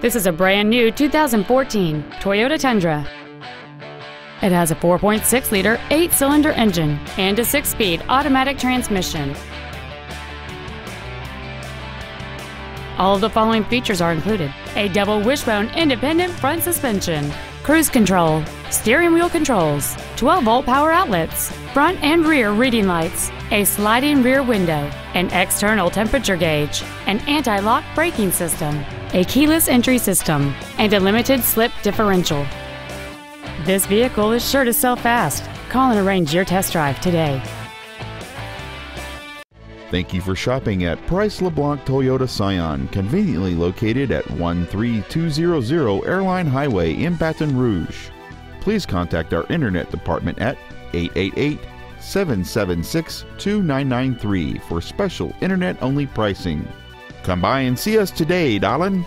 This is a brand new 2014 Toyota Tundra. It has a 4.6 liter, 8 cylinder engine and a 6 speed automatic transmission. All of the following features are included a double wishbone independent front suspension, cruise control, steering wheel controls, 12 volt power outlets, front and rear reading lights, a sliding rear window, an external temperature gauge, an anti lock braking system, a keyless entry system, and a limited slip differential. This vehicle is sure to sell fast. Call and arrange your test drive today. Thank you for shopping at Price LeBlanc Toyota Scion, conveniently located at 13200 Airline Highway in Baton Rouge. Please contact our internet department at 888 776 2993 for special internet only pricing. Come by and see us today, darling.